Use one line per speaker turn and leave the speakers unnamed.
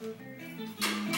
Música